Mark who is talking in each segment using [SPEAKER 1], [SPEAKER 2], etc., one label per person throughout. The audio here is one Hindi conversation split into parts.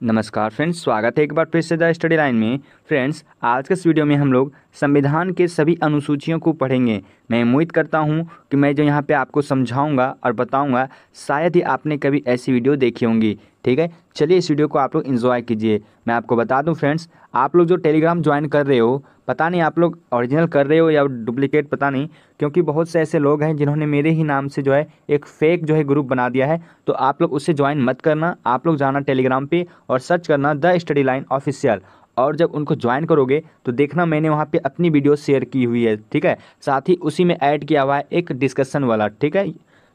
[SPEAKER 1] नमस्कार फ्रेंड्स, स्वागत है एक बार फिर से द स्टडी लाइन में। फ्रेंड्स, आज के इस वीडियो में हम लोग संविधान के सभी अनुसूचियों को पढ़ेंगे। मैं उम्मीद करता हूँ कि मैं जो यहाँ पे आपको समझाऊँगा और बताऊँगा, शायद ही आपने कभी ऐसी वीडियो देखी होंगी। ठीक है? चलिए इस वीडियो को आप लोग इन्जॉय कीजिए। मैं आपको बता दूँ फ्रेंड्स आप लोग जो टेलीग्राम ज्वाइन कर रहे हो, पता नहीं आप लोग ओरिजिनल कर रहे हो या डुप्लीकेट पता नहीं, क्योंकि बहुत से ऐसे लोग हैं जिन्होंने मेरे ही नाम से जो है एक फ़ेक जो है ग्रुप बना दिया है। तो आप लोग उससे ज्वाइन मत करना, आप लोग जाना टेलीग्राम पे और सर्च करना द स्टडी लाइन ऑफिशियल और जब उनको ज्वाइन करोगे तो देखना मैंने वहाँ पे अपनी वीडियो शेयर की हुई है, ठीक है? साथ ही उसी में ऐड किया हुआ है एक डिस्कशन वाला, ठीक है?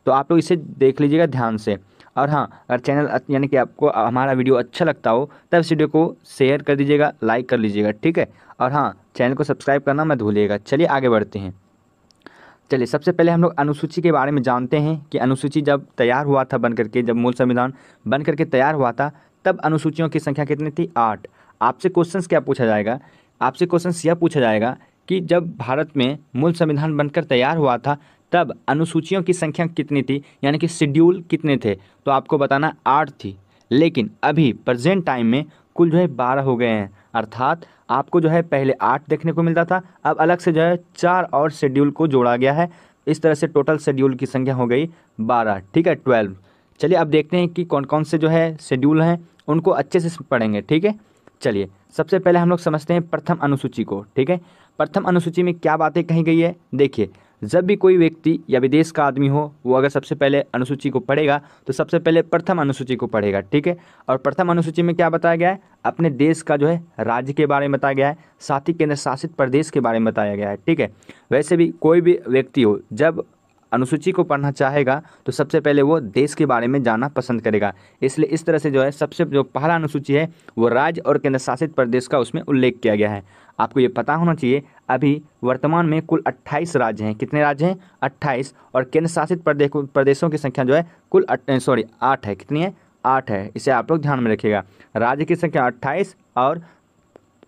[SPEAKER 1] तो आप लोग इसे देख लीजिएगा ध्यान से। और हाँ अगर चैनल यानी कि आपको हमारा वीडियो अच्छा लगता हो, तब इस वीडियो को शेयर कर दीजिएगा लाइक कर लीजिएगा, ठीक है? और हाँ चैनल को सब्सक्राइब करना मत भूलिएगा। चलिए आगे बढ़ते हैं। चलिए, सबसे पहले हम लोग अनुसूची के बारे में जानते हैं कि अनुसूची जब तैयार हुआ था बन करके, जब मूल संविधान बन करके तैयार हुआ था, तब अनुसूचियों की संख्या कितनी थी? आठ। आपसे क्वेश्चंस क्या पूछा जाएगा? आपसे क्वेश्चंस यह पूछा जाएगा कि जब भारत में मूल संविधान बनकर तैयार हुआ था, तब अनुसूचियों की संख्या कितनी थी? यानी कि शेड्यूल कितने थे? तो आपको बताना आठ थी। लेकिन अभी प्रेजेंट टाइम में कुल जो है बारह हो गए हैं। अर्थात आपको जो है पहले आठ देखने को मिलता था, अब अलग से जो है चार और शेड्यूल को जोड़ा गया है। इस तरह से टोटल शेड्यूल की संख्या हो गई बारह। ठीक है ट्वेल्व चलिए अब देखते हैं कि कौन कौन से जो है शेड्यूल हैं, उनको अच्छे से पढ़ेंगे। ठीक है? चलिए, सबसे पहले हम लोग समझते हैं प्रथम अनुसूची को, ठीक है? प्रथम अनुसूची में क्या बातें कही गई है? देखिए, जब भी कोई व्यक्ति या विदेश का आदमी हो, वो अगर सबसे पहले अनुसूची को पढ़ेगा तो सबसे पहले प्रथम अनुसूची को पढ़ेगा, ठीक है? और प्रथम अनुसूची में क्या बताया गया है? अपने देश का जो है, राज्य के बारे में बताया गया है, साथ ही केंद्र शासित प्रदेश के बारे में बताया गया है, ठीक है? वैसे भी कोई भी व्यक्ति हो, जब अनुसूची को पढ़ना चाहेगा तो सबसे पहले वो देश के बारे में जानना पसंद करेगा। इसलिए इस तरह से जो है, सबसे जो पहला अनुसूची है, वो राज्य और केंद्र शासित प्रदेश का उसमें उल्लेख किया गया है। आपको ये पता होना चाहिए, अभी वर्तमान में कुल 28 राज्य हैं। कितने राज्य हैं? 28 और केंद्र शासित प्रदेश प्रदेशों की संख्या जो है, कुल सॉरी, आठ है। कितनी है? आठ है। इसे आप लोग ध्यान में रखिएगा। राज्य की संख्या अट्ठाईस और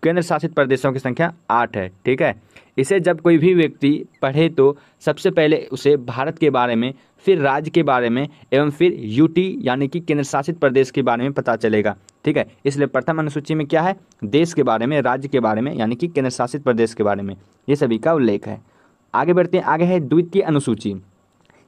[SPEAKER 1] केंद्र शासित प्रदेशों की संख्या आठ है, ठीक है? इसे जब कोई भी व्यक्ति पढ़े तो सबसे पहले उसे भारत के बारे में, फिर राज्य के बारे में, एवं फिर यूटी यानी कि केंद्र शासित प्रदेश के बारे में पता चलेगा, ठीक है? इसलिए प्रथम अनुसूची में क्या है? देश के बारे में, राज्य के बारे में, यानी कि केंद्र शासित प्रदेश के बारे में। ये सभी का उल्लेख है। आगे बढ़ते हैं, आगे है द्वितीय अनुसूची।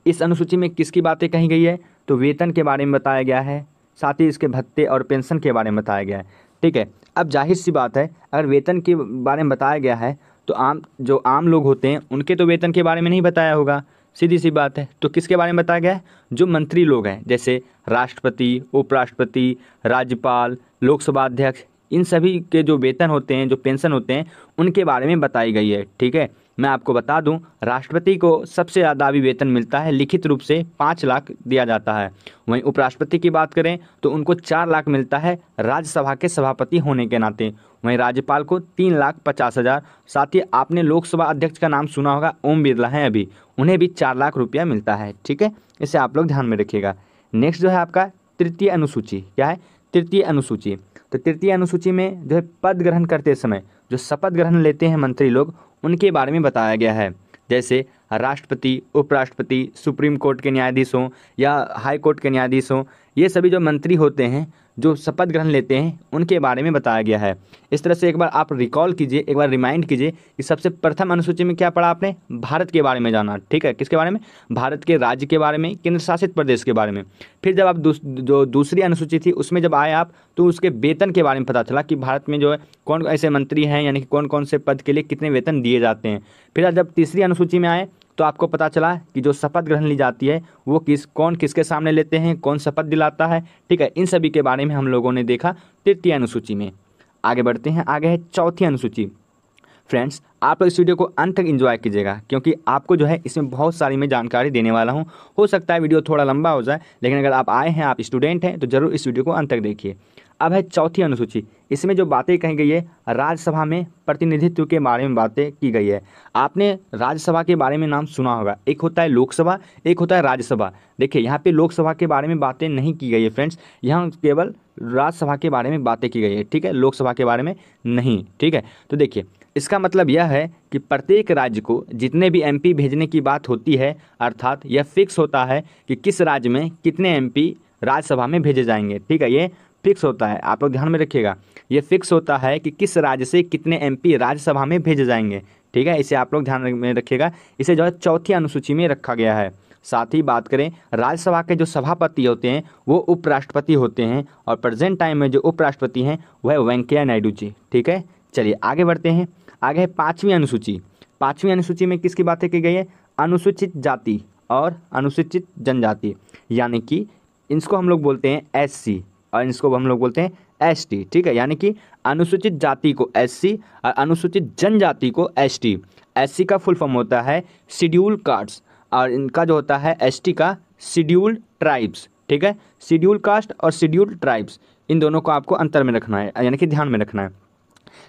[SPEAKER 1] इस अनुसूची में किसकी बातें कही गई है? तो वेतन के बारे में बताया गया है, साथ ही इसके भत्ते और पेंशन के बारे में बताया गया है। ठीक है? अब ज़ाहिर सी बात है, अगर वेतन के बारे में बताया गया है तो आम, जो आम लोग होते हैं, उनके तो वेतन के बारे में नहीं बताया होगा। सीधी सी बात है तो किसके बारे में बताया गया है? जो मंत्री लोग हैं, जैसे राष्ट्रपति, उपराष्ट्रपति, राज्यपाल, लोकसभा अध्यक्ष, इन सभी के जो वेतन होते हैं, जो पेंशन होते हैं, उनके बारे में बताई गई है, ठीक है? मैं आपको बता दूँ, राष्ट्रपति को सबसे ज़्यादा अभी वेतन मिलता है, लिखित रूप से पाँच लाख दिया जाता है। वहीं उपराष्ट्रपति की बात करें तो उनको चार लाख मिलता है राज्यसभा के सभापति होने के नाते। वहीं राज्यपाल को तीन लाख पचास हज़ार, साथ ही आपने लोकसभा अध्यक्ष का नाम सुना होगा, ओम बिरला हैं अभी। उन्हें भी चार लाख रुपया मिलता है, ठीक है? इसे आप लोग ध्यान में रखिएगा। नेक्स्ट जो है आपका, तृतीय अनुसूची। क्या है? तृतीय अनुसूची। तो तृतीय अनुसूची में जो है पद ग्रहण करते समय, जो शपथ ग्रहण लेते हैं मंत्री लोग उनके बारे में बताया गया है। जैसे राष्ट्रपति, उपराष्ट्रपति, सुप्रीम कोर्ट के न्यायाधीश हों या हाई कोर्ट के न्यायाधीश हों ये सभी जो मंत्री होते हैं जो शपथ ग्रहण लेते हैं उनके बारे में बताया गया है। इस तरह से एक बार आप रिकॉल कीजिए एक बार रिमाइंड कीजिए कि सबसे प्रथम अनुसूची में क्या पढ़ा आपने? भारत के बारे में जाना। ठीक है? किसके बारे में? भारत के राज्य के बारे में केंद्र शासित प्रदेश के बारे में। फिर जब आप दूस, जो दूसरी अनुसूची थी उसमें जब आए आप तो उसके वेतन के बारे में पता चला कि भारत में जो है कौन ऐसे मंत्री हैं यानी कि कौन कौन से पद के लिए कितने वेतन दिए जाते हैं। फिर जब तीसरी अनुसूची में आए तो आपको पता चला कि जो शपथ ग्रहण ली जाती है, वो किस, कौन किसके सामने लेते हैं, कौन शपथ दिलाता है, ठीक है? इन सभी के बारे में हम लोगों ने देखा तृतीय अनुसूची में। आगे बढ़ते हैं, आगे है चौथी अनुसूची। फ्रेंड्स, आप लोग इस वीडियो को अंत तक एंजॉय कीजिएगा, क्योंकि आपको जो है इसमें बहुत सारी मैं जानकारी देने वाला हूँ। हो सकता है वीडियो थोड़ा लंबा हो जाए, लेकिन अगर आप आए हैं, आप स्टूडेंट हैं तो ज़रूर इस वीडियो को अंत तक देखिए। अब है चौथी अनुसूची। इसमें जो बातें कही गई है, राज्यसभा में प्रतिनिधित्व के बारे में बातें की गई है। आपने राज्यसभा के बारे में नाम सुना होगा। एक होता है लोकसभा, एक होता है राज्यसभा। देखिए, यहाँ पे लोकसभा के बारे में बातें नहीं की गई है फ्रेंड्स यहाँ केवल राज्यसभा के बारे में बातें की गई है, ठीक है? लोकसभा के बारे में नहीं, ठीक है? तो देखिए, इसका मतलब यह है कि प्रत्येक राज्य को जितने भी एमपी भेजने की बात होती है, अर्थात यह फिक्स होता है कि किस राज्य में कितने एमपी राज्यसभा में भेजे जाएँगे, ठीक है? ये फिक्स होता है। आप लोग ध्यान में रखिएगा। ये फिक्स होता है कि किस राज्य से कितने एमपी राज्यसभा में भेजे जाएँगे। ठीक है? इसे आप लोग ध्यान में रखिएगा। इसे जो है चौथी अनुसूची में रखा गया है। साथ ही बात करें, राज्यसभा के जो सभापति होते हैं, वो उपराष्ट्रपति होते हैं और प्रेजेंट टाइम में जो उपराष्ट्रपति हैं वह वेंकैया नायडू जी। ठीक है? चलिए, आगे बढ़ते हैं। आगे है पाँचवीं अनुसूची। पाँचवीं अनुसूची में किसकी बातें की गई है? अनुसूचित जाति और अनुसूचित जनजाति। यानी कि इसको हम लोग बोलते हैं एससी। और इसको हम लोग बोलते हैं एसटी ठीक है? यानी कि अनुसूचित जाति को एससी और अनुसूचित जनजाति को एस टी का फुल फॉर्म होता है शेड्यूल कार्ड्स और इनका जो होता है एसटी का शेड्यूल्ड ट्राइब्स ठीक है? शेड्यूल कास्ट और शेड्यूल्ड ट्राइब्स इन दोनों को आपको अंतर में रखना है, यानी कि ध्यान में रखना है।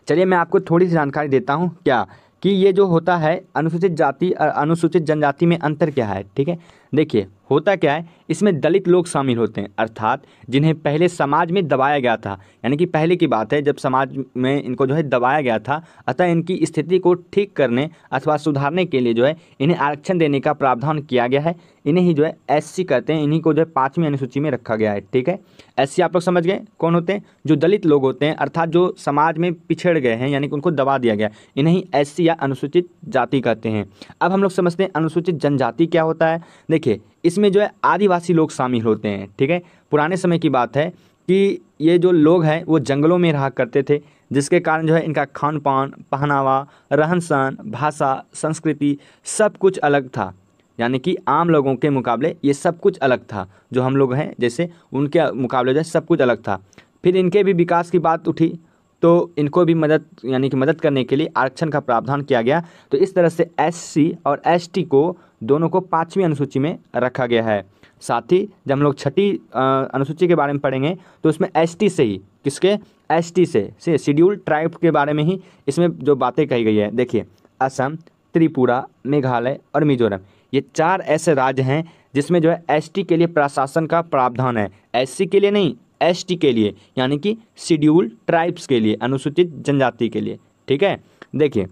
[SPEAKER 1] चलिए मैं आपको थोड़ी सी जानकारी देता हूँ क्या कि ये जो होता है अनुसूचित जाति और अनुसूचित जनजाति में अंतर क्या है, ठीक है? देखिए, होता क्या है, इसमें दलित लोग शामिल होते हैं, अर्थात जिन्हें पहले समाज में दबाया गया था। यानी कि पहले की बात है, जब समाज में इनको जो है दबाया गया था, अतः इनकी स्थिति को ठीक करने अथवा सुधारने के लिए जो है, इन्हें आरक्षण देने का प्रावधान किया गया है। इन्हें ही जो है एस कहते हैं, इन्हीं को जो है पाँचवीं अनुसूची में रखा गया है, ठीक है? एस आप लोग समझ गए? कौन होते हैं? जो दलित लोग होते हैं, अर्थात जो समाज में पिछड़ गए हैं, यानी कि उनको दबा दिया गया। इन्हें एस या अनुसूचित जाति कहते हैं। अब हम लोग समझते हैं, अनुसूचित जनजाति क्या होता है? देखिए, इसमें जो है आदिवासी लोग शामिल होते हैं, ठीक है? पुराने समय की बात है कि ये जो लोग हैं, वो जंगलों में रहा करते थे, जिसके कारण जो है इनका खान पान पहनावा रहन सहन भाषा, संस्कृति सब कुछ अलग था। यानी कि आम लोगों के मुकाबले ये सब कुछ अलग था, जो हम लोग हैं, जैसे उनके मुकाबले जो है सब कुछ अलग था। फिर इनके भी विकास की बात उठी तो इनको भी मदद, यानी कि मदद करने के लिए आरक्षण का प्रावधान किया गया। तो इस तरह से एससी और एसटी को दोनों को पाँचवीं अनुसूची में रखा गया है। साथ ही जब हम लोग छठी अनुसूची के बारे में पढ़ेंगे तो उसमें एसटी से ही, किसके? एसटी से से शेड्यूल ट्राइब के बारे में ही इसमें जो बातें कही गई है। देखिए, असम, त्रिपुरा, मेघालय और मिजोरम, ये चार ऐसे राज्य हैं जिसमें जो है एसटी के लिए प्रशासन का प्रावधान है। एससी के लिए नहीं एसटी के लिए, यानी कि शेड्यूल ट्राइब्स के लिए, अनुसूचित जनजाति के लिए, ठीक है? देखिए,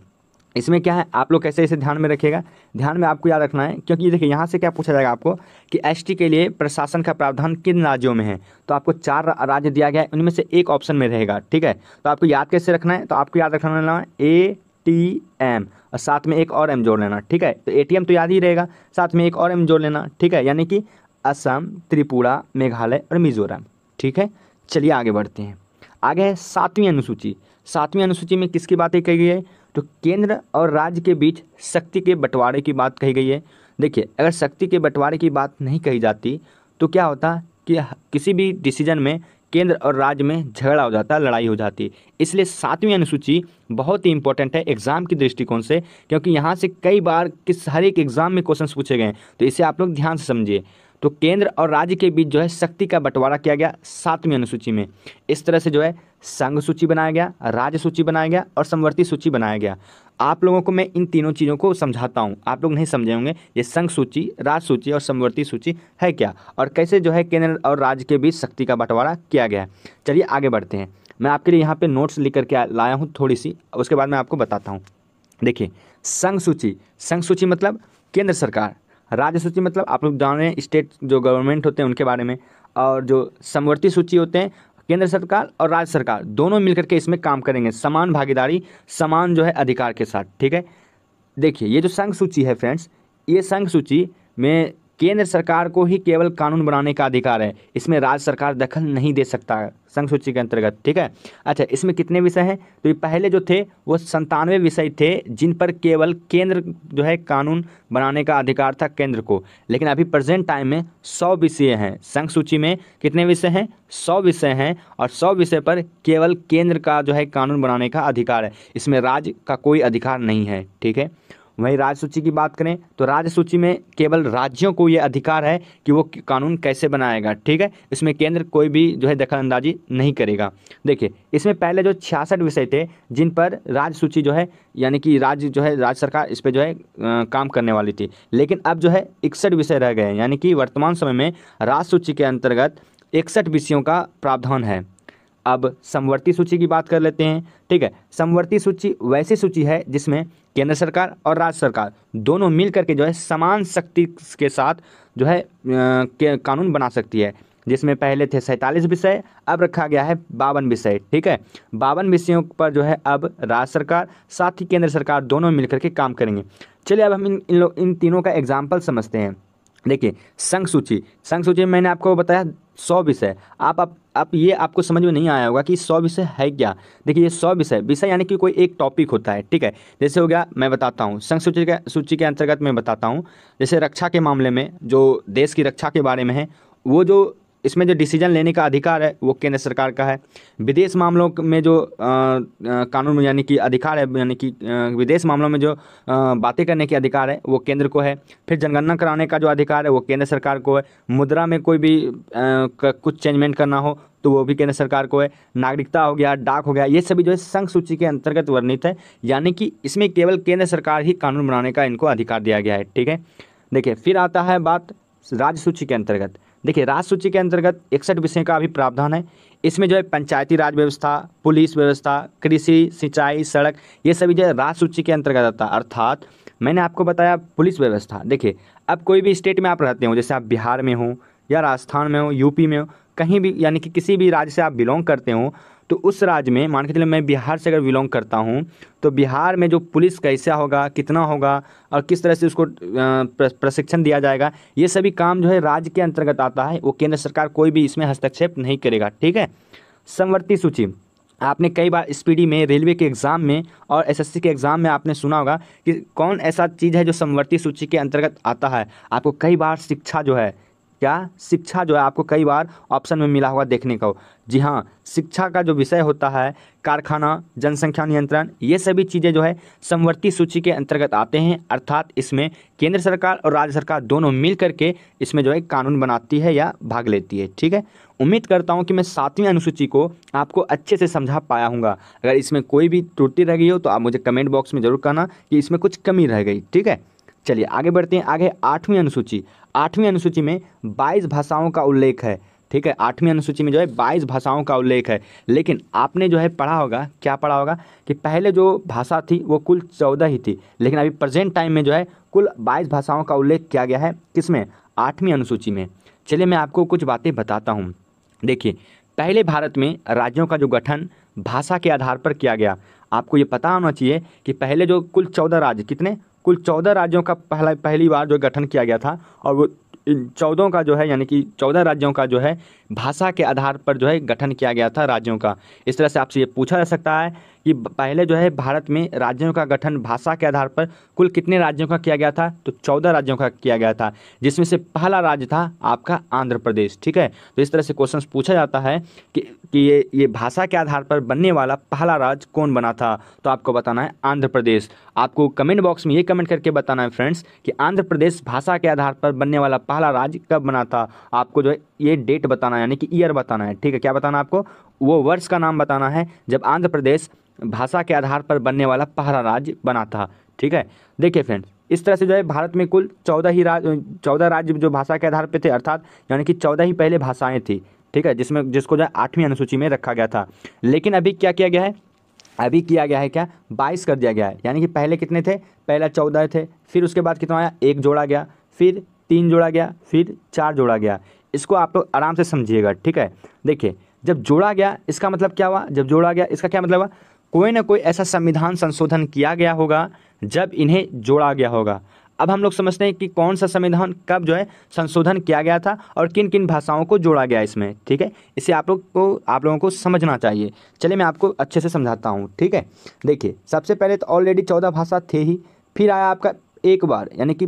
[SPEAKER 1] इसमें क्या है? आप लोग कैसे इसे ध्यान में रखिएगा? ध्यान में आपको याद रखना है, क्योंकि देखिए, यहाँ से क्या पूछा जाएगा आपको कि एसटी के लिए प्रशासन का प्रावधान किन राज्यों में है? तो आपको चार राज्य दिया गया है, उनमें से एक ऑप्शन में रहेगा, ठीक है? तो आपको याद कैसे रखना है? तो आपको याद रखना है ए टी एम और साथ में एक और एम जोड़ लेना, ठीक है? तो ए टी एम तो याद ही रहेगा, साथ में एक और एम जोड़ लेना, ठीक है? यानी कि असम, त्रिपुरा, मेघालय और मिजोरम। ठीक है? चलिए आगे बढ़ते हैं। आगे है सातवीं अनुसूची। सातवीं अनुसूची में किसकी बातें कही गई है? तो केंद्र और राज्य के बीच शक्ति के बंटवारे की बात कही गई है। देखिए, अगर शक्ति के बंटवारे की बात नहीं कही जाती तो क्या होता कि किसी भी डिसीज़न में केंद्र और राज्य में झगड़ा हो जाता, लड़ाई हो जाती। इसलिए सातवीं अनुसूची बहुत ही इंपॉर्टेंट है एग्ज़ाम की दृष्टिकोण से, क्योंकि यहाँ से कई बार किस, हर एक एग्ज़ाम में क्वेश्चन पूछे गए तो इसे आप लोग ध्यान से समझिए। तो केंद्र और राज्य के बीच जो है शक्ति का बंटवारा किया गया सातवीं अनुसूची में। इस तरह से जो है संघ सूची बनाया गया, राज्य सूची बनाया गया और समवर्ती सूची बनाया गया। आप लोगों को मैं इन तीनों चीज़ों को समझाता हूँ। आप लोग नहीं समझे होंगे, ये संघ सूची, राज्य सूची और समवर्ती सूची है क्या? और कैसे जो है केंद्र और राज्य के बीच शक्ति का बंटवारा किया गया चलिए आगे बढ़ते हैं। मैं आपके लिए यहाँ पे नोट्स लिख करके लाया हूँ थोड़ी सी उसके बाद मैं आपको बताता हूँ। देखिए, संघ सूची। संघ सूची मतलब केंद्र सरकार। राज्य सूची मतलब आप लोग जान रहे हैं, स्टेट जो गवर्नमेंट होते हैं, उनके बारे में, और जो समवर्ती सूची होते हैं, केंद्र सरकार और राज्य सरकार, दोनों मिलकर के इसमें काम करेंगे, समान भागीदारी, समान जो है अधिकार के साथ, ठीक है? देखिए, ये जो संघ सूची है फ्रेंड्स ये संघ सूची में केंद्र सरकार को ही केवल कानून बनाने का अधिकार है। इसमें राज्य सरकार दखल नहीं दे सकता संघ सूची के अंतर्गत, ठीक है? अच्छा इसमें कितने विषय हैं? तो ये पहले जो थे, वो संतानवे विषय थे, जिन पर केवल केंद्र जो है कानून बनाने का अधिकार था केंद्र को। लेकिन अभी प्रेजेंट टाइम में सौ विषय हैं। संघ सूची में कितने विषय हैं? सौ विषय हैं, और सौ विषय पर केवल केंद्र का जो है कानून बनाने का अधिकार है। इसमें राज्य का कोई अधिकार नहीं है, ठीक है? वहीं राज्य सूची की बात करें तो राज्य सूची में केवल राज्यों को ये अधिकार है कि वो कानून कैसे बनाएगा ठीक है? इसमें केंद्र कोई भी जो है दखलअंदाजी नहीं करेगा। देखिए इसमें पहले जो छियासठ विषय थे जिन पर राज्य सूची जो है यानी कि राज्य जो है राज्य सरकार इस पर जो है आ, काम करने वाली थी। लेकिन अब जो है इकसठ विषय रह गए यानी कि वर्तमान समय में राज्य सूची के अंतर्गत इकसठ विषयों का प्रावधान है। अब समवर्ती सूची की बात कर लेते हैं। ठीक है समवर्ती सूची वैसी सूची है जिसमें केंद्र सरकार और राज्य सरकार दोनों मिल करके जो है समान शक्ति के साथ जो है कानून बना सकती है जिसमें पहले थे सैंतालीस विषय अब रखा गया है बावन विषय। ठीक है बावन विषयों पर जो है अब राज्य सरकार साथ ही केंद्र सरकार दोनों मिलकर के काम करेंगे। चलिए अब हम इन इन, इन तीनों का एग्ज़ाम्पल समझते हैं। देखिए संघ सूची संघ सूची में मैंने आपको बताया सौ विषय आप आप आप ये आपको समझ में नहीं आया होगा कि सौ विषय है क्या। देखिए, ये सौ विषय विषय यानी कि कोई एक टॉपिक होता है, ठीक है? जैसे हो गया, मैं बताता हूँ। संघ सूची के सूची के अंतर्गत मैं बताता हूँ। जैसे रक्षा के मामले में, जो देश की रक्षा के बारे में है, वो जो इसमें जो डिसीज़न लेने का अधिकार है, वो केंद्र सरकार का है। विदेश मामलों में जो कानून यानी कि अधिकार है, यानी कि विदेश मामलों में जो बातें करने के अधिकार है, वो केंद्र को है। फिर जनगणना कराने का जो अधिकार है, वो केंद्र सरकार को है। मुद्रा में कोई भी कुछ चेंजमेंट करना हो तो वो भी केंद्र सरकार को है। नागरिकता हो गया, डाक हो गया, ये सभी जो है संघ सूची के अंतर्गत वर्णित है। यानी कि इसमें केवल केंद्र सरकार ही कानून बनाने का इनको अधिकार दिया गया है, ठीक है? देखिए, फिर आता है बात राज्य सूची के अंतर्गत। देखिए राज्य सूची के अंतर्गत इकसठ विषय का अभी प्रावधान है। इसमें जो है पंचायती राज व्यवस्था, पुलिस व्यवस्था, कृषि, सिंचाई, सड़क, ये सभी जो है राज्य सूची के अंतर्गत आता है। अर्थात, मैंने आपको बताया पुलिस व्यवस्था। देखिए, अब कोई भी स्टेट में आप रहते हो, जैसे आप बिहार में हो या राजस्थान में हो, यूपी में हो, कहीं भी, यानी कि किसी भी राज्य से आप बिलोंग करते हो तो उस राज्य में, मान के चलिए मैं बिहार से अगर बिलोंग करता हूँ तो बिहार में जो पुलिस कैसा होगा, कितना होगा और किस तरह से उसको प्रशिक्षण दिया जाएगा, ये सभी काम जो है राज्य के अंतर्गत आता है, वो केंद्र सरकार कोई भी इसमें हस्तक्षेप नहीं करेगा, ठीक है? समवर्ती सूची, आपने कई बार स्पीडी में रेलवे के एग्ज़ाम में और एसएससी के एग्ज़ाम में आपने सुना होगा कि कौन ऐसा चीज़ है जो समवर्ती सूची के अंतर्गत आता है, आपको कई बार शिक्षा जो है क्या? शिक्षा जो है आपको कई बार ऑप्शन में मिला हुआ देखने को जी हाँ शिक्षा का जो विषय होता है, कारखाना, जनसंख्या नियंत्रण, ये सभी चीज़ें जो है समवर्ती सूची के अंतर्गत आते हैं। अर्थात इसमें केंद्र सरकार और राज्य सरकार दोनों मिल करके इसमें जो है कानून बनाती है या भाग लेती है, ठीक है? उम्मीद करता हूँ कि मैं सातवीं अनुसूची को आपको अच्छे से समझा पाया हूँ अगर इसमें कोई भी त्रुटि रह गई हो तो आप मुझे कमेंट बॉक्स में ज़रूर कहना कि इसमें कुछ कमी रह गई, ठीक है? चलिए आगे बढ़ते हैं, आगे आठवीं अनुसूची। आठवीं अनुसूची में बाईस भाषाओं का उल्लेख है, ठीक है? आठवीं अनुसूची में जो है बाईस भाषाओं का उल्लेख है। लेकिन आपने जो है पढ़ा होगा, क्या पढ़ा होगा कि पहले जो भाषा थी वो कुल चौदह ही थी, लेकिन अभी प्रेजेंट टाइम में जो है कुल बाईस भाषाओं का उल्लेख किया गया है किसमें? आठवीं अनुसूची में। चलिए मैं आपको कुछ बातें बताता हूँ। देखिए, पहले भारत में राज्यों का जो गठन भाषा के आधार पर किया गया। आपको ये पता होना चाहिए कि पहले जो कुल चौदह राज्य कितने? कुल चौदह राज्यों का पहला, पहली बार जो गठन किया गया था और वो इन चौदहों का जो है, यानी कि चौदह राज्यों का जो है, भाषा के आधार पर जो है, गठन किया गया था राज्यों का। इस तरह से आपसे ये पूछा जा सकता है कि पहले जो है भारत में राज्यों का गठन भाषा के आधार पर कुल कितने राज्यों का किया गया था? तो चौदह राज्यों का किया गया था, जिसमें से पहला राज्य था आपका आंध्र प्रदेश, ठीक है? तो इस तरह से क्वेश्चन पूछा जाता है कि कि ये ये भाषा के आधार पर बनने वाला पहला राज्य कौन बना था? तो आपको बताना है आंध्र प्रदेश। आपको कमेंट बॉक्स में ये कमेंट करके बताना है फ्रेंड्स कि आंध्र प्रदेश भाषा के आधार पर बनने वाला पहला राज्य कब बना था? आपको जो है ये डेट बताना है, यानी कि ईयर बताना है, ठीक है? क्या बताना है आपको? वो वर्ष का नाम बताना है, जब आंध्र प्रदेश भाषा के आधार पर बनने वाला पहला राज्य बना था। ठीक है? देखिए फ्रेंड्स इस तरह से जो है भारत में कुल चौदह ही राज्य चौदह राज्य जो भाषा के आधार पर थे, अर्थात यानी कि चौदह ही पहले भाषाएँ थी। ठीक है? जिसमें, जिसको जो है आठवीं अनुसूची में रखा गया था। लेकिन अभी क्या किया गया है? अभी किया गया है क्या? बाईस कर दिया गया है। यानी कि पहले कितने थे? पहला चौदह थे। फिर उसके बाद कितना आया? एक जोड़ा गया। फिर तीन जोड़ा गया। फिर चार जोड़ा गया। इसको आप लोग आराम से समझिएगा। ठीक है? देखिए, जब जोड़ा गया, इसका मतलब क्या हुआ? जब जोड़ा गया, इसका क्या मतलब हुआ? कोई ना कोई ऐसा संविधान संशोधन किया गया होगा, जब इन्हें जोड़ा गया होगा। अब हम लोग समझते हैं कि कौन सा संविधान कब जो है संशोधन किया गया था और किन किन भाषाओं को जोड़ा गया इसमें, ठीक है? इसे आप लोग को, आप लोगों को समझना चाहिए। चलिए मैं आपको अच्छे से समझाता हूँ, ठीक है? देखिए, सबसे पहले तो ऑलरेडी चौदह भाषा थे ही, फिर आया आपका एक बार, यानी कि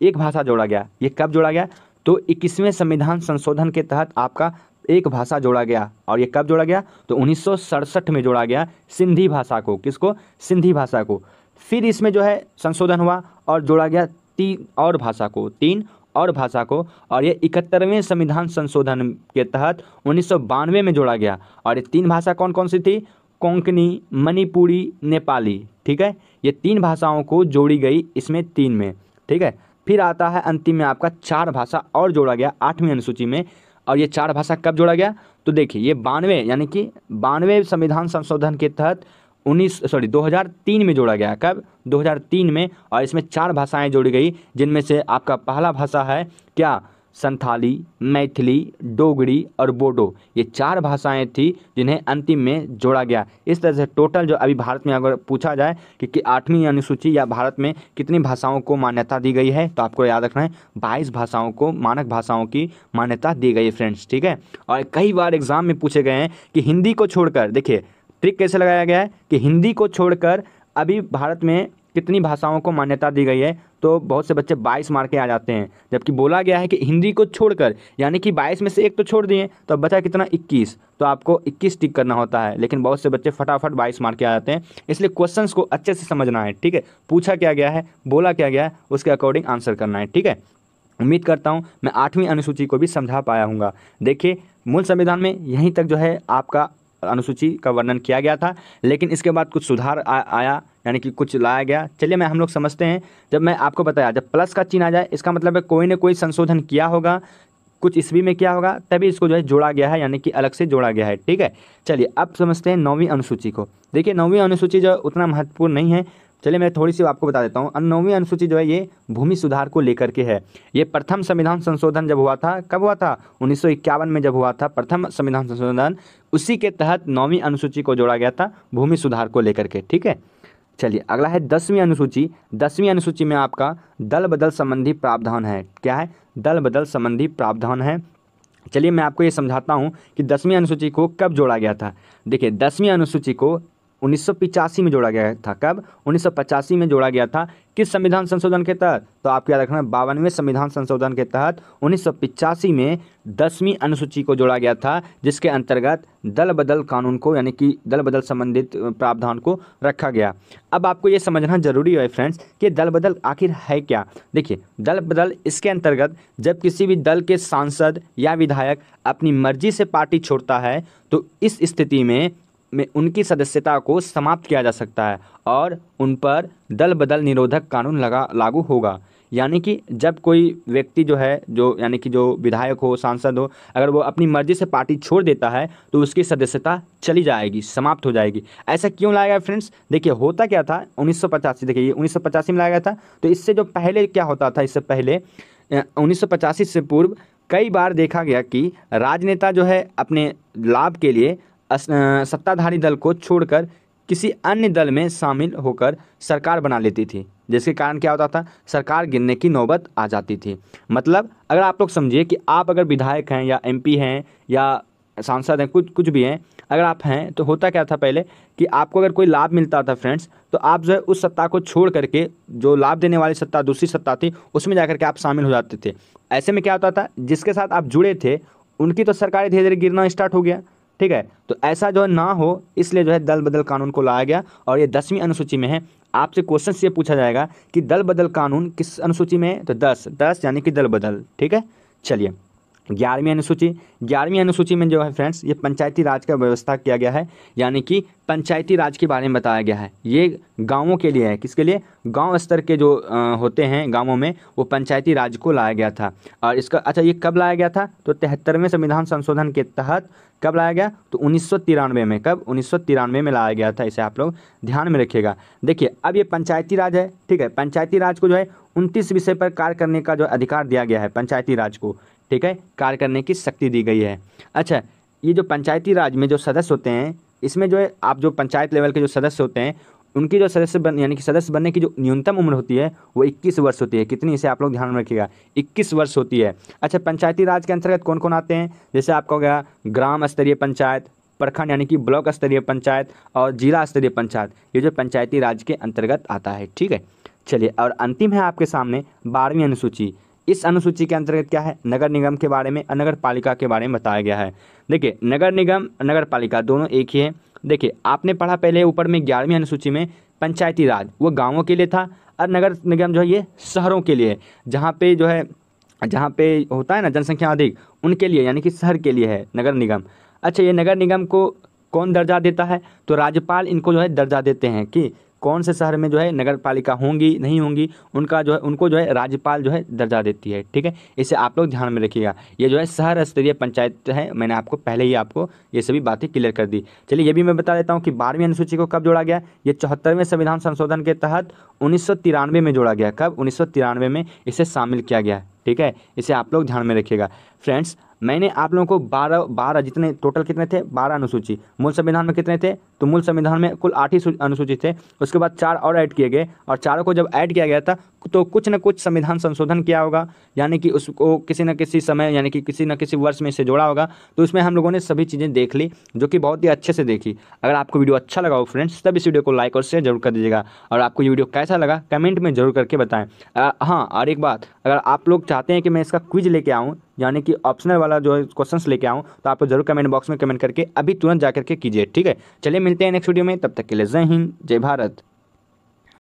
[SPEAKER 1] एक भाषा जोड़ा गया। ये कब जोड़ा गया? तो इक्कीसवें संविधान संशोधन के तहत आपका एक भाषा जोड़ा गया। और ये कब जोड़ा गया? तो उन्नीस सौ सड़सठ में जोड़ा गया सिंधी भाषा को। किसको? सिंधी भाषा को। फिर इसमें जो है संशोधन हुआ और जोड़ा गया तीन और भाषा को। तीन और भाषा को। और ये इकहत्तरवें संविधान संशोधन के तहत उन्नीस सौ बानवे में जोड़ा गया। और ये तीन भाषा कौन कौन सी थी? कोंकणी, मणिपुरी, नेपाली। ठीक है? ये तीन भाषाओं को जोड़ी गई इसमें तीन में। ठीक है? फिर आता है अंतिम में आपका चार भाषा और जोड़ा गया आठवीं अनुसूची में। और ये चार भाषा कब जोड़ा गया? तो देखिए, ये बानवे, यानी कि बानवे संविधान संशोधन के तहत उन्नीस, सॉरी 2003 में जोड़ा गया। कब? 2003 में, और इसमें चार भाषाएँ जोड़ी गई, जिनमें से आपका पहला भाषा है, क्या? संथाली मैथिली डोगरी और बोडो। ये चार भाषाएँ थी जिन्हें अंतिम में जोड़ा गया। इस तरह से टोटल जो अभी भारत में अगर पूछा जाए कि, कि आठवीं अनुसूची या भारत में कितनी भाषाओं को मान्यता दी गई है तो आपको याद रखना है बाईस भाषाओं को मानक भाषाओं की मान्यता दी गई है फ्रेंड्स ठीक है? और कई बार एग्ज़ाम में पूछे गए हैं कि हिंदी को छोड़कर देखिए ट्रिक कैसे लगाया गया है कि हिंदी को छोड़कर अभी भारत में कितनी भाषाओं को मान्यता दी गई है तो बहुत से बच्चे बाईस मार के आ जाते हैं। जबकि बोला गया है कि हिंदी को छोड़कर, यानी कि बाईस में से एक तो छोड़ दिए तो अब बचा कितना? इक्कीस। तो आपको इक्कीस टिक करना होता है, लेकिन बहुत से बच्चे फटाफट बाईस मार के आ जाते हैं। इसलिए क्वेश्चंस को अच्छे से समझना है, ठीक है? पूछा क्या गया है, बोला क्या गया है, उसके अकॉर्डिंग आंसर करना है, ठीक है? उम्मीद करता हूँ मैं आठवीं अनुसूची को भी समझा पाया हूँ देखिए, मूल संविधान में यहीं तक जो है आपका अनुसूची का वर्णन किया गया था लेकिन इसके बाद कुछ सुधार आ, आया यानी कि कुछ लाया गया। चलिए मैं हम लोग समझते हैं। जब मैं आपको बताया जब प्लस का चिन्ह आ जाए इसका मतलब है कोई ना कोई संशोधन किया होगा कुछ ईस्वी में क्या होगा तभी इसको जो है जोड़ा गया है यानी कि अलग से जोड़ा गया है ठीक है? चलिए अब समझते हैं नौवीं अनुसूची को। देखिए नौवीं अनुसूची जो उतना महत्वपूर्ण नहीं है चलिए मैं थोड़ी सी आपको बता देता हूँ। नौवीं अनुसूची जो है, ये भूमि सुधार को लेकर के है। ये प्रथम संविधान संशोधन जब हुआ था, कब हुआ था? उन्नीस सौ इक्यावन में जब हुआ था, प्रथम संविधान संशोधन। उसी के तहत नौवीं अनुसूची को जोड़ा गया था, भूमि सुधार को लेकर के, ठीक है? चलिए, अगला है दसवीं अनुसूची। दसवीं अनुसूची में आपका दल बदल संबंधी प्रावधान है। क्या है? दल बदल संबंधी प्रावधान है। चलिए मैं आपको ये समझाता हूँ कि दसवीं अनुसूची को कब जोड़ा गया था। देखिए, दसवीं अनुसूची को उन्नीस में जोड़ा गया था। कब? उन्नीस सौ पचासी में जोड़ा गया था। किस संविधान संशोधन के तहत? तो आपको याद रखना, बावनवें संविधान संशोधन के तहत उन्नीस में दसवीं अनुसूची को जोड़ा गया था, जिसके अंतर्गत दल बदल कानून को, यानी कि दल बदल संबंधित प्रावधान को रखा गया। अब आपको ये समझना ज़रूरी है फ्रेंड्स कि दल बदल आखिर है क्या। देखिए दल बदल इसके अंतर्गत जब किसी भी दल के सांसद या विधायक अपनी मर्ज़ी से पार्टी छोड़ता है तो इस स्थिति में में उनकी सदस्यता को समाप्त किया जा सकता है और उन पर दल बदल निरोधक कानून लगा, लागू होगा। यानी कि जब कोई व्यक्ति जो है, जो, यानी कि जो विधायक हो, सांसद हो, अगर वो अपनी मर्ज़ी से पार्टी छोड़ देता है तो उसकी सदस्यता चली जाएगी, समाप्त हो जाएगी। ऐसा क्यों लाया गया फ्रेंड्स? देखिए, होता क्या था? उन्नीस सौ पचासी, देखिए, ये उन्नीस सौ पचासी में लाया गया था। तो इससे जो पहले क्या होता था, इससे पहले उन्नीस सौ पचासी से पूर्व कई बार देखा गया कि राजनेता जो है, अपने लाभ के लिए सत्ताधारी दल को छोड़कर किसी अन्य दल में शामिल होकर सरकार बना लेती थी, जिसके कारण क्या होता था? सरकार गिरने की नौबत आ जाती थी। मतलब अगर आप लोग समझिए कि आप अगर विधायक हैं या एमपी हैं या सांसद हैं, कुछ कुछ भी हैं, अगर आप हैं तो होता क्या था पहले कि आपको अगर कोई लाभ मिलता था फ्रेंड्स तो आप जो है उस सत्ता को छोड़ करके जो लाभ देने वाली सत्ता, दूसरी सत्ता थी, उसमें जा करके आप शामिल हो जाते थे। ऐसे में क्या होता था? जिसके साथ आप जुड़े थे, उनकी तो सरकारें धीरे धीरे गिरना स्टार्ट हो गया। ठीक है? तो ऐसा जो है ना हो, इसलिए जो है दल बदल कानून को लाया गया और ये दसवीं अनुसूची में है। आपसे क्वेश्चन से पूछा जाएगा कि दल बदल कानून किस अनुसूची में है? तो दस दस यानी कि दल बदल, ठीक है? चलिए। ग्यारहवीं अनुसूची। ग्यारहवीं अनुसूची में जो है फ्रेंड्स ये पंचायती राज का व्यवस्था किया गया है यानी कि पंचायती राज के बारे में बताया गया है। ये गाँवों के लिए है। किसके लिए? गाँव स्तर के जो आ, होते हैं गाँवों में वो पंचायती राज को लाया गया था। और इसका अच्छा ये कब लाया गया था? तो तिहत्तरवें संविधान संशोधन के तहत कब लाया गया? तो उन्नीस सौ तिरानवे में। कब? उन्नीस सौ तिरानवे में लाया गया था। इसे आप लोग ध्यान में रखिएगा। देखिए अब ये पंचायती राज है ठीक है? पंचायती राज को जो है उनतीस विषय पर कार्य करने का जो अधिकार दिया गया है पंचायती राज को। ठीक है? कार्य करने की शक्ति दी गई है। अच्छा ये जो पंचायती राज में जो सदस्य होते हैं, इसमें जो है, आप जो पंचायत लेवल के जो सदस्य होते हैं, उनकी जो सदस्य बन, यानी कि सदस्य बनने की जो न्यूनतम उम्र होती है, वो 21 वर्ष होती है। कितनी इसे आप लोग ध्यान में रखिएगा? 21 वर्ष होती है। अच्छा पंचायती राज के अंतर्गत कौन कौन आते हैं? जैसे आपका हो गया ग्राम स्तरीय पंचायत, प्रखंड यानी कि ब्लॉक स्तरीय पंचायत और जिला स्तरीय पंचायत। ये जो पंचायती राज के अंतर्गत आता है, ठीक है? चलिए, और अंतिम है आपके सामने बारहवीं अनुसूची। इस अनुसूची के अंतर्गत क्या है? नगर निगम के बारे में और नगर पालिका के बारे में बताया गया है। देखिए, नगर निगम नगर पालिका दोनों एक ही है। देखिए, आपने पढ़ा पहले ऊपर में ग्यारहवीं अनुसूची में पंचायती राज, वो गाँवों के लिए था और नगर निगम जो है ये शहरों के लिए जहाँ पे जो है, जहाँ पे होता है ना, जनसंख्या अधिक, उनके लिए, यानी कि शहर के लिए है नगर निगम। अच्छा ये नगर निगम को कौन दर्जा देता है? तो राज्यपाल इनको जो है दर्जा देते हैं कि कौन से शहर में जो है नगर पालिका होंगी, नहीं होंगी, उनका जो है, उनको जो है राज्यपाल जो है दर्जा देती है, ठीक है? इसे आप लोग ध्यान में रखिएगा। ये जो है शहर स्तरीय पंचायत है, मैंने आपको पहले ही आपको ये सभी बातें क्लियर कर दी। चलिए, ये भी मैं बता देता हूँ कि बारहवीं अनुसूची को कब जोड़ा गया? ये चौहत्तरवें संविधान संशोधन के तहत उन्नीस सौ तिरानवे में जोड़ा गया। कब? उन्नीस सौ तिरानवे में इसे शामिल किया गया, ठीक है? इसे आप लोग ध्यान में रखिएगा। फ्रेंड्स मैंने आप लोगों को बारह बारह जितने टोटल कितने थे? बारह अनुसूची। मूल संविधान में कितने थे? तो मूल संविधान में कुल आठ ही अनुसूचित थे। उसके बाद चार और ऐड किए गए। और चारों को जब ऐड किया गया था तो कुछ न कुछ संविधान संशोधन किया होगा। यानी कि उसको किसी न किसी समय, यानी कि किसी न किसी वर्ष में इसे जोड़ा होगा। तो उसमें हम लोगों ने सभी चीज़ें देख ली, जो कि बहुत ही अच्छे से देखी। अगर आपको वीडियो अच्छा लगा हो फ्रेंड्स तब इस वीडियो को लाइक और शेयर ज़रूर कर दीजिएगा। और आपको ये वीडियो कैसा लगा कमेंट में ज़रूर करके बताएँ। हाँ और एक बात, अगर आप लोग चाहते हैं कि मैं इसका क्विज लेके आऊँ यानी कि ऑप्शनल वाला जो क्वेश्चन लेके आऊँ तो आप ज़रूर कमेंट बॉक्स में कमेंट करके अभी तुरंत जा करके कीजिए, ठीक है? चलिए मिलते हैं नेक्स्ट वीडियो में, तब तक के लिए जय हिंद, जय भारत।